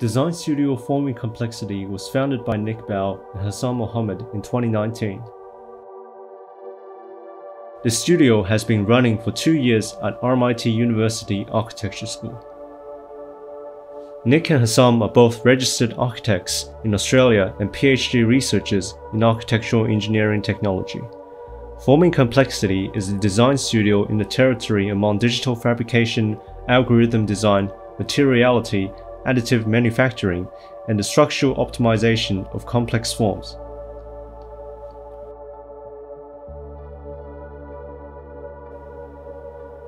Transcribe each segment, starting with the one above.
Design studio Forming Complexity was founded by Nick Bao and Hassan Mohammed in 2019. The studio has been running for two years at RMIT University Architecture School. Nick and Hassan are both registered architects in Australia and PhD researchers in architectural engineering technology. Forming Complexity is a design studio in the territory among digital fabrication, algorithm design, materiality, additive manufacturing, and the structural optimization of complex forms.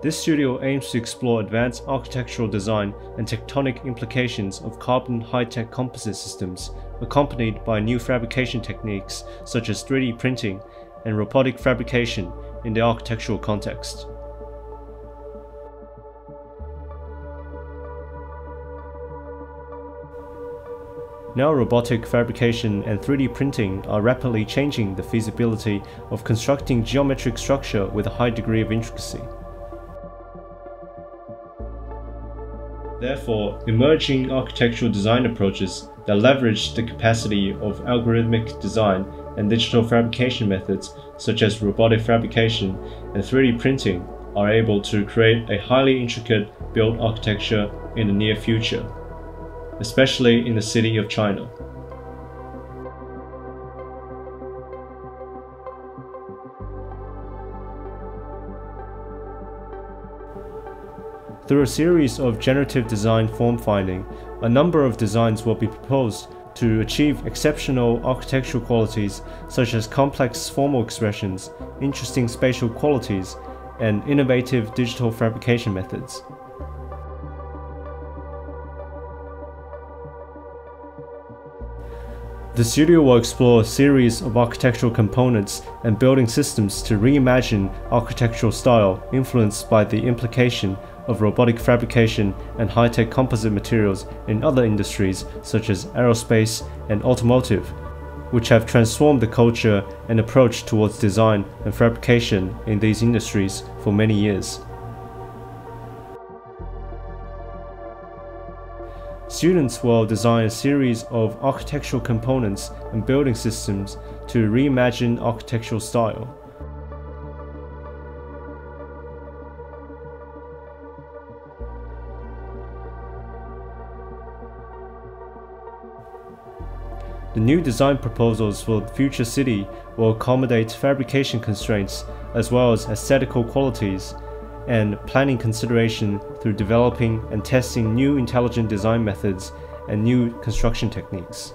This studio aims to explore advanced architectural design and tectonic implications of carbon high-tech composite systems, accompanied by new fabrication techniques such as 3D printing and robotic fabrication in the architectural context. Now robotic fabrication and 3D printing are rapidly changing the feasibility of constructing geometric structure with a high degree of intricacy. Therefore, emerging architectural design approaches that leverage the capacity of algorithmic design and digital fabrication methods such as robotic fabrication and 3D printing are able to create a highly intricate built architecture in the near future, especially in the city of China. Through a series of generative design form finding, a number of designs will be proposed to achieve exceptional architectural qualities such as complex formal expressions, interesting spatial qualities, and innovative digital fabrication methods. The studio will explore a series of architectural components and building systems to reimagine architectural style influenced by the implication of robotic fabrication and high-tech composite materials in other industries such as aerospace and automotive, which have transformed the culture and approach towards design and fabrication in these industries for many years. Students will design a series of architectural components and building systems to reimagine architectural style. The new design proposals for the future city will accommodate fabrication constraints as well as aesthetical qualities and planning consideration through developing and testing new intelligent design methods and new construction techniques.